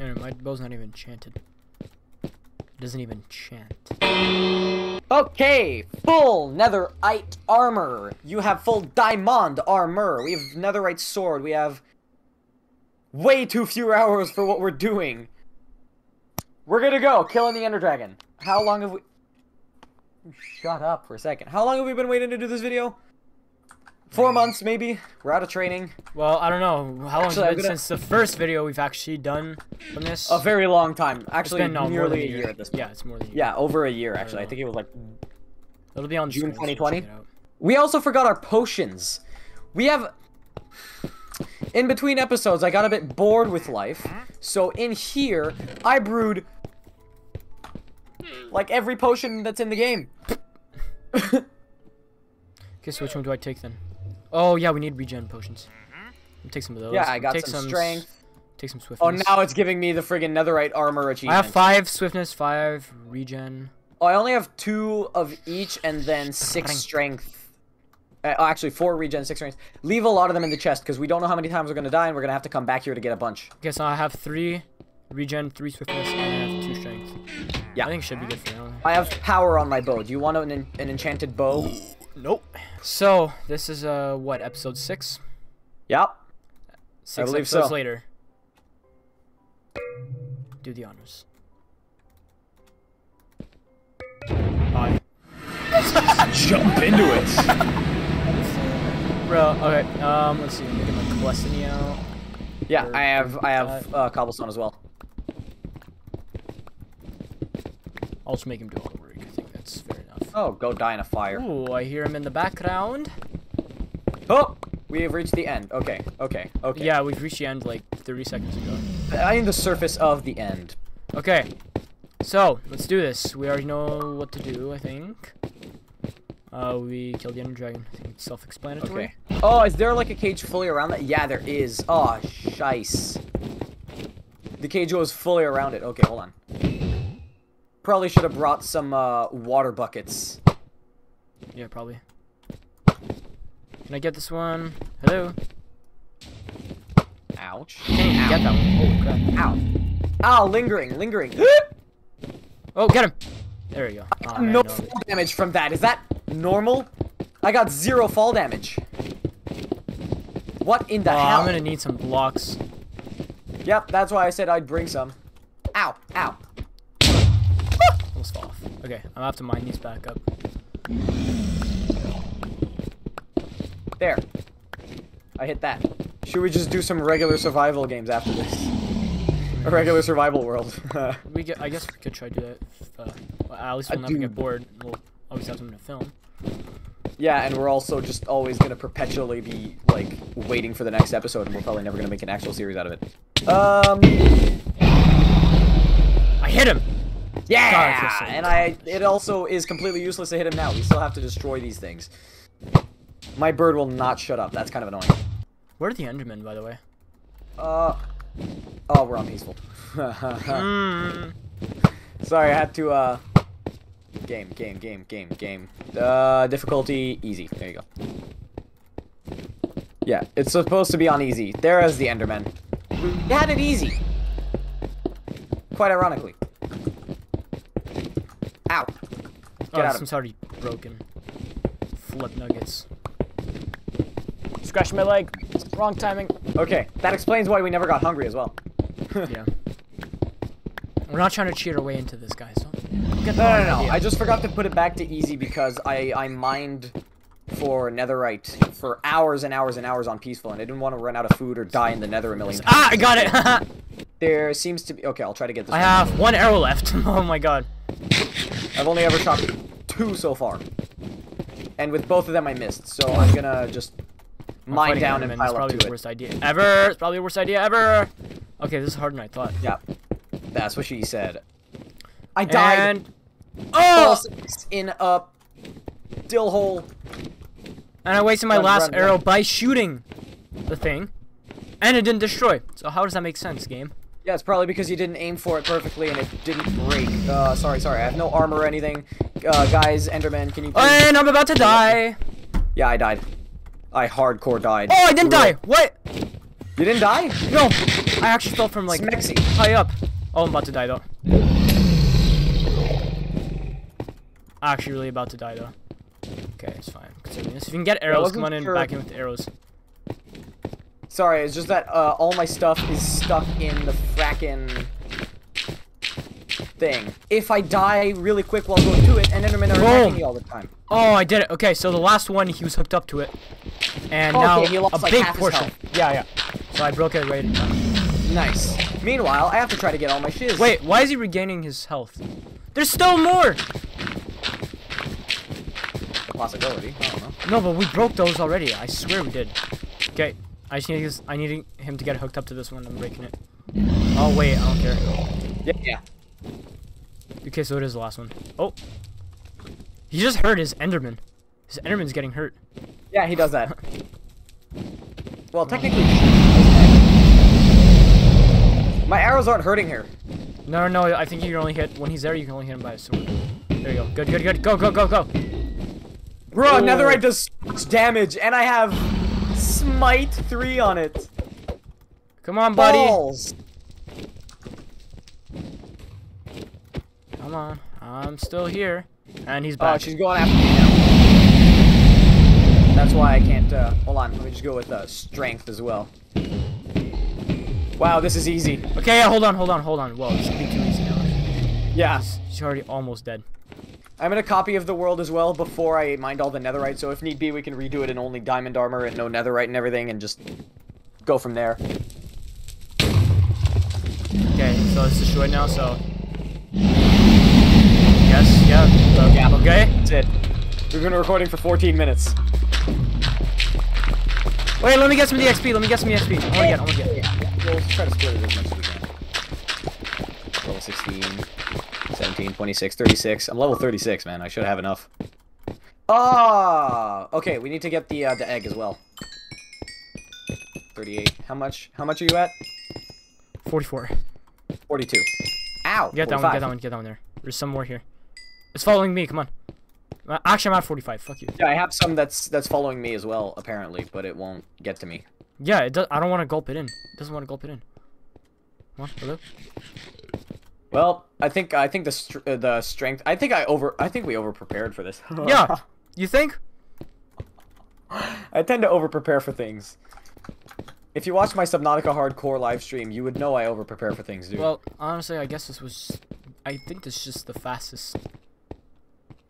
My bow's not even enchanted. It doesn't even chant. Okay, full netherite armor. You have full diamond armor. We have netherite sword. We have way too few hours for what we're doing. We're gonna go killing the ender dragon. How long have we? Shut up for a second. How long have we been waiting to do this video? Four months, maybe. We're out of training. Well, I don't know. How long Actually, it I'm been gonna- since the first video we've actually done from this? A very long time. It's Actually, been, no, more nearly than a year at this point. Yeah, it's more than a year. Yeah, over a year actually. I know. think it was like. It'll be on June screen, so check 2020? We also forgot our potions. We have. In between episodes, I got a bit bored with life, so in here, I brewed like every potion that's in the game. Okay, so which one do I take then? Oh yeah, we need regen potions. I'll take some of those. Yeah, I got take some s- strength. Take some swiftness. Oh, now it's giving me the friggin' netherite armor achievement. I have five swiftness, five regen. Oh, I only have two of each and then six strength. Uh, oh, actually, four regen, six strength. Leave a lot of them in the chest because we don't know how many times we're gonna die, and we're gonna have to come back here to get a bunch. Okay, so I have three regen, three swiftness, and I have two strength. Yeah. I think it should be good for now. I have power on my bow. Do you want an, an enchanted bow? Nope. So this is uh what episode six? Yep. Six believe episodes so. later. Do the honors. Bye. Jump into it. Bro, okay. Um, let's see. Let me get my Calestiny out. Yeah, I have I have uh, cobblestone as well. I'll just make him do all the work. I think that's fair enough. Oh, go die in a fire. Ooh, I hear him in the background. Oh, we have reached the end. Okay, okay, okay. Yeah, we've reached the end like 30 seconds ago. I mean the surface of the end. Okay, so let's do this. We already know what to do, I think. Uh, we killed the Ender Dragon. I think it's self-explanatory. Okay. Oh, is there like a cage fully around that? Yeah, there is. Oh, shice. The cage goes fully around it. Okay, hold on. Probably should have brought some uh, water buckets. Yeah, probably. Can I get this one? Hello? Ouch. Can't even get that one. Holy crap. Ow. Ow, lingering, lingering. Oh, get him! There we go. Oh, man, no no. fall damage from that. Is that normal? I got zero fall damage. What in the Oh, hell? I'm gonna need some blocks. Yep, that's why I said I'd bring some. Ow, ow. Almost fall off. Okay, I'm gonna have to mine these back up. There. I hit that. Should we just do some regular survival games after this? A regular survival world. We get. I guess we could try to do that. If, uh, well, at least we'll never get bored. We'll always have something to film. yeah, and we're also just always gonna perpetually be, like, waiting for the next episode, and we're probably never gonna make an actual series out of it. Um, I hit him. Yeah! God, I feel so and I, it also is completely useless to hit him now. We still have to destroy these things. My bird will not shut up. That's kind of annoying. Where are the Endermen, by the way? Uh, oh, we're on peaceful. Mm. Sorry, I had to, uh... Game, game, game, game, game. Uh, difficulty, easy. There you go. Yeah, it's supposed to be on easy. There is the Enderman. We had it easy. Quite ironically. Ow. Get oh, out this of one's already broken. Flip nuggets. Scratch my leg. Wrong timing. Okay, that explains why we never got hungry as well. yeah. We're not trying to cheat our way into this, guys. Don't get the No, wrong no, no. idea. I just forgot to put it back to easy because I, I mined for netherite for hours and hours and hours on peaceful, and I didn't want to run out of food or die in the nether a million times. Ah, I got it. There seems to be... Okay, I'll try to get this I one. have one arrow left. oh my god. I've only ever shot two so far. And with both of them I missed, so I'm gonna just mine down and It's pile up probably to the it. worst idea ever. It's probably the worst idea ever. Okay, this is harder than I thought. Yeah, that's what she said. I died. And oh, in a dill hole. and I wasted my Run, last run, arrow run. by shooting the thing, and it didn't destroy. So how does that make sense, game? Yeah, it's probably because you didn't aim for it perfectly and it didn't break. Uh, sorry, sorry. I have no armor or anything. Uh, guys, Enderman, can you please... And I'm about to die. Yeah, I died. I hardcore died. Oh, I didn't die. What? You didn't die? No. I actually fell from like Smexy. high up. Oh, I'm about to die though. Actually, really about to die though. Okay, it's fine. Considering this. If you can get arrows, come on in, sure- back in with the arrows. Sorry, it's just that uh, all my stuff is stuck in the frackin' thing. If I die really quick while going to it, and Endermen are attacking me all the time. Oh, I did it. Okay, so the last one, he was hooked up to it. And Okay, now he lost, a like, big portion. health. Yeah, yeah. So I broke it right in time. Nice. Meanwhile, I have to try to get all my shiz. Wait, why is he regaining his health? There's still more! Possibility. I don't know. No, but we broke those already. I swear we did. Okay, I just need this, I need him to get hooked up to this one. I'm breaking it. Oh wait, I don't care. Yeah, yeah. Okay, so it is the last one. Oh, he just hurt his Enderman. His Enderman's getting hurt. Yeah, he does that. well, technically, my arrows aren't hurting here. No, no, no. I think you can only hit when he's there. You can only hit him by a sword. There you go. Good, good, good. Go, go, go, go. Bro. Netherite does so much damage, and I have Smite 3 on it. Come on, buddy. Balls. Come on. I'm still here. And he's Oh, she's going after me now. That's why I can't, uh, hold on, let me just go with, uh, strength as well. Wow, this is easy. okay, yeah, hold on, hold on, hold on. Whoa, this could be too easy now. Yeah. She's already almost dead. I'm in a copy of the world as well before I mined all the netherite, so if need be, we can redo it in only diamond armor and no netherite and everything, and just go from there. Okay, so it's destroyed now, so. Yes, yeah. Yeah. Okay. That's it. We've been recording for 14 minutes. Wait, let me get some of the XP. Let me get some of the XP. I wanna get, I wanna get. Yeah, yeah. We'll try to split it as much as we can. Level 16, 17, 26, 36. I'm level 36, man. I should have enough. Ah, okay. We need to get the uh, the egg as well. 38. How much? How much are you at? 44. 42. Ow. Get that one, get that one, get that one there. There's some more here. It's following me, come on. Uh, Actually, I'm at 45. Fuck you. Yeah, I have some that's that's following me as well, apparently, but it won't get to me. Yeah, it does. I don't want to gulp it in. It doesn't want to gulp it in. Come on, hello. Well, I think I think the str- uh, the strength. I think I over. I think we over prepared for this. Yeah. You think? I tend to over prepare for things. If you watch my Subnautica hardcore live stream, you would know I over prepare for things, dude. Well, honestly, I guess this was. I think this is just the fastest.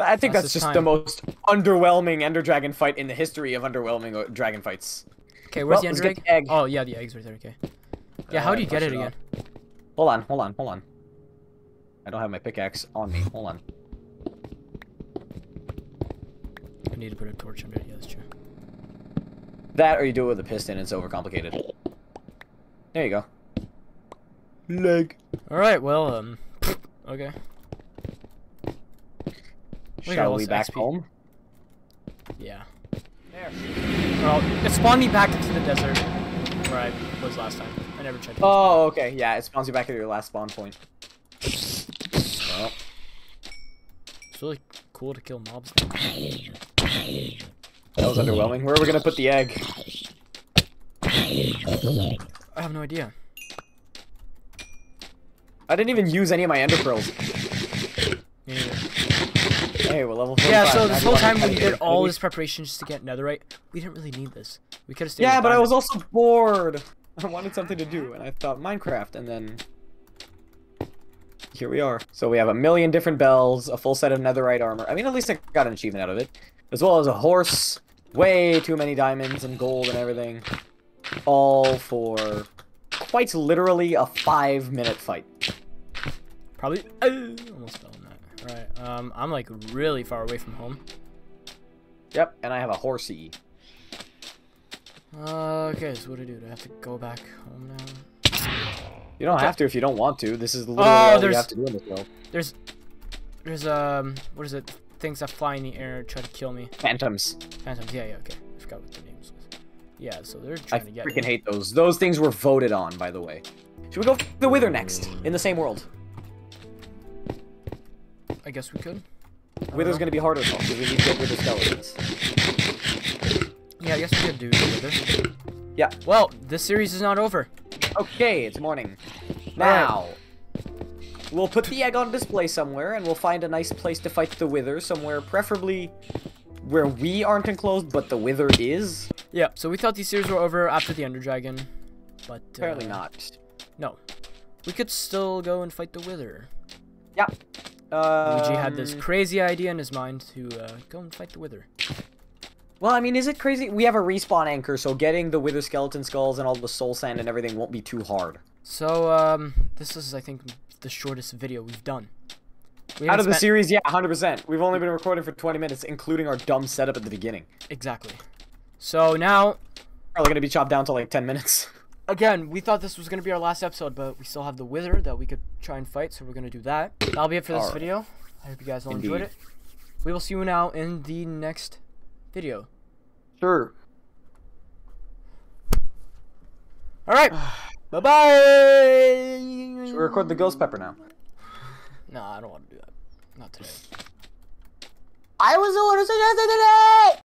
I think that's that's just time. the most underwhelming Ender Dragon fight in the history of underwhelming uh, dragon fights. Okay, where's Well, the ender egg? egg. Oh, yeah, the egg's right there. Okay. Yeah, how Uh, do you get it it again? Hold on, hold on, hold on. I don't have my pickaxe on me. Hold on. I need to put a torch under it. Yeah, that's true. That or you do it with a piston. It's overcomplicated. There you go. Leg. All right. Well, um. Okay. Look Shall we back XP. home? Yeah. There. Well, it spawned me back into the desert where I was last time. I never checked. Oh, okay. Yeah, it spawns you back at your last spawn point. It's really cool to kill mobs. that was underwhelming. Where are we gonna put the egg? I have no idea. I didn't even use any of my ender pearls. Hey, we're level 45. Yeah, so this whole time me when to you get did all this preparation just to get netherite, we didn't really need this. We could have stayed. Yeah, but I was also bored. I wanted something to do, and I thought Minecraft, and then here we are. So we have a million different bells, a full set of netherite armor. I mean, at least I got an achievement out of it, as well as a horse, way too many diamonds and gold and everything, all for quite literally a five-minute fight. probably uh, almost fell on that. All right. Um, I'm like really far away from home. Yep, and I have a horsey. Uh, okay, so what do I do? Do I have to go back home now? You don't have to if you don't want to. This is literally Oh, all you have to do in this world. There's, there's um, what is it? Things that fly in the air try to kill me. Phantoms. Phantoms. Yeah, yeah. Okay, I forgot what the names was. Yeah, so they're I trying to get I freaking me. hate those. Those things were voted on, by the way. Should we go the Wither next? In the same world. I guess we could. Wither's gonna be harder though, because we need to get Wither skeletons. Yeah, I guess we could do the wither. Yeah. Well, this series is not over. Okay, it's morning. Now, we'll put the egg on display somewhere, and we'll find a nice place to fight the Wither, somewhere preferably where we aren't enclosed, but the Wither is. Yeah, so we thought these series were over after the Ender Dragon, but uh, Apparently not. No, we could still go and fight the Wither. Yep. Luigi had this Um, crazy idea in his mind to uh, go and fight the Wither. Well, I mean, is it crazy? We have a respawn anchor, so getting the Wither skeleton skulls and all the soul sand and everything won't be too hard. So um, this is I think the shortest video we've done. We Out of the spent- series, yeah, 100%. We've only been recording for 20 minutes, including our dumb setup at the beginning. exactly. So now Probably gonna be chopped down to like 10 minutes. again, we thought this was gonna be our last episode, but we still have the Wither that we could try and fight, so we're gonna do that. That'll be it for this Alright. video. I hope you guys all enjoyed it. We will see you now in the next video. Sure. All right. bye bye. Should we record the ghost pepper now? No, I don't want to do that. Not today. I was the one who suggested today!